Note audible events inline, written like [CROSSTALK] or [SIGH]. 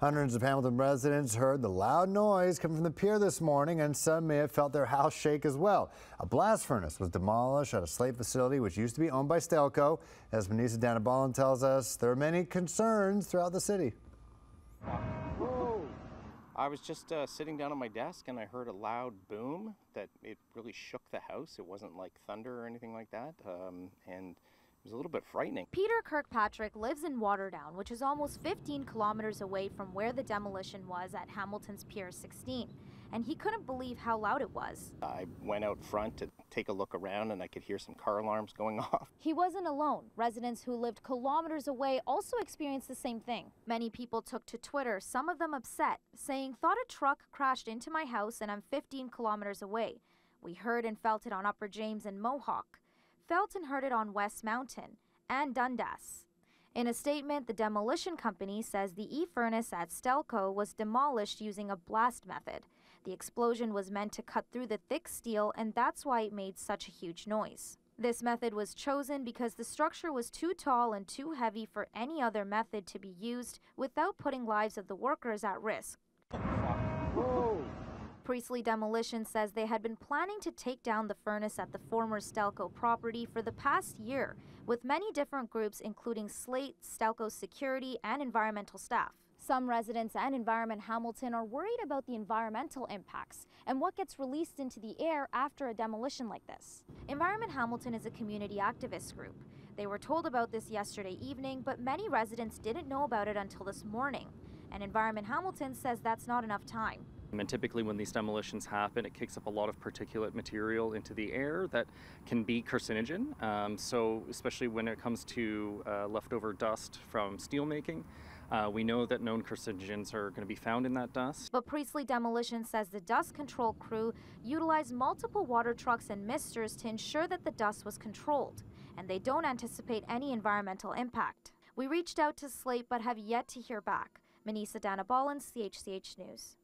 Hundreds of Hamilton residents heard the loud noise coming from the pier this morning, and some may have felt their house shake as well. A blast furnace was demolished at a slate facility which used to be owned by Stelco. As Manisa Danabalan tells us, there are many concerns throughout the city. I was just uh, sitting down at my desk and I heard a loud boom that it really shook the house. It wasn't like thunder or anything like that. Um, and was a little bit frightening. Peter Kirkpatrick lives in Waterdown, which is almost 15 kilometers away from where the demolition was at Hamilton's Pier 16, and he couldn't believe how loud it was. I went out front to take a look around and I could hear some car alarms going [LAUGHS] off. He wasn't alone. Residents who lived kilometers away also experienced the same thing. Many people took to Twitter, some of them upset, saying, Thought a truck crashed into my house and I'm 15 kilometers away. We heard and felt it on Upper James and Mohawk. Felton heard it on West Mountain and Dundas. In a statement, the demolition company says the e-furnace at Stelco was demolished using a blast method. The explosion was meant to cut through the thick steel and that's why it made such a huge noise. This method was chosen because the structure was too tall and too heavy for any other method to be used without putting lives of the workers at risk. Priestly Demolition says they had been planning to take down the furnace at the former Stelco property for the past year, with many different groups including Slate, Stelco security, and environmental staff. Some residents and Environment Hamilton are worried about the environmental impacts and what gets released into the air after a demolition like this. Environment Hamilton is a community activist group. They were told about this yesterday evening, but many residents didn't know about it until this morning. And Environment Hamilton says that's not enough time. And typically, when these demolitions happen, it kicks up a lot of particulate material into the air that can be carcinogen. Um, so, especially when it comes to uh, leftover dust from steelmaking, uh, we know that known carcinogens are going to be found in that dust. But Priestly Demolition says the dust control crew utilized multiple water trucks and misters to ensure that the dust was controlled, and they don't anticipate any environmental impact. We reached out to Slate but have yet to hear back. Manisa Danabalan, CHCH News.